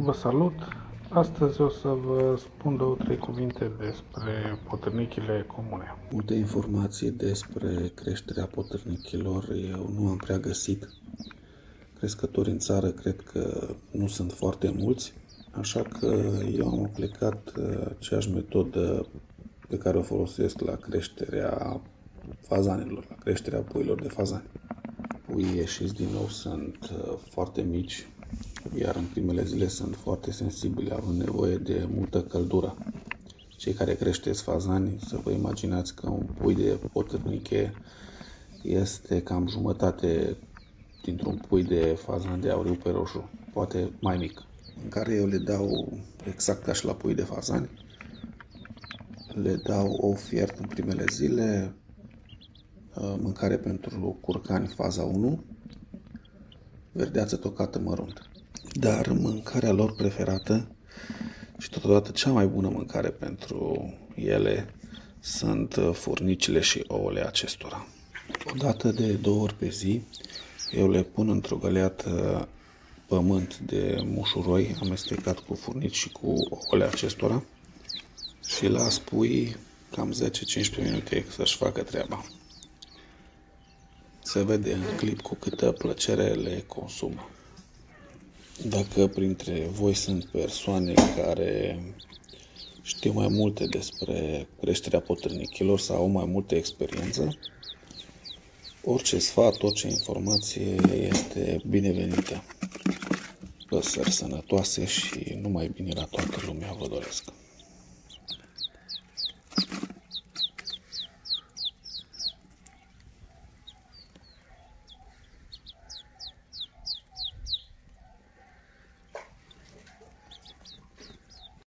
Vă salut! Astăzi o să vă spun două, trei cuvinte despre potârnichile comune. Multe informații despre creșterea potârnichilor eu nu am prea găsit. Crescători în țară cred că nu sunt foarte mulți, așa că eu am aplicat uh, aceeași metodă pe care o folosesc la creșterea fazanilor, la creșterea puilor de fazani. Puii ieșiți din nou sunt uh, foarte mici, iar în primele zile sunt foarte sensibile, având nevoie de multă căldură. Cei care creșteți fazani, să vă imaginați că un pui de potârniche este cam jumătate dintr-un pui de fazan de auriu pe roșu, poate mai mic, în care eu le dau exact ca și la pui de fazani. Le dau o fiert în primele zile, uh, mâncare pentru curcani faza 1, verdeață tocată mărunt dar mâncarea lor preferată și totodată cea mai bună mâncare pentru ele sunt furnicile și ouăle acestora. O dată de două ori pe zi, eu le pun într-o găleată pământ de mușuroi amestecat cu furnici și cu ouăle acestora și las pui cam 10-15 minute să-și facă treaba. Se vede în clip cu câtă plăcere le consumă. Dacă printre voi sunt persoane care știu mai multe despre creșterea potârnichilor sau au mai multe experiență, orice sfat, orice informație este binevenită. Păsări sănătoase și numai bine la toată lumea vă doresc.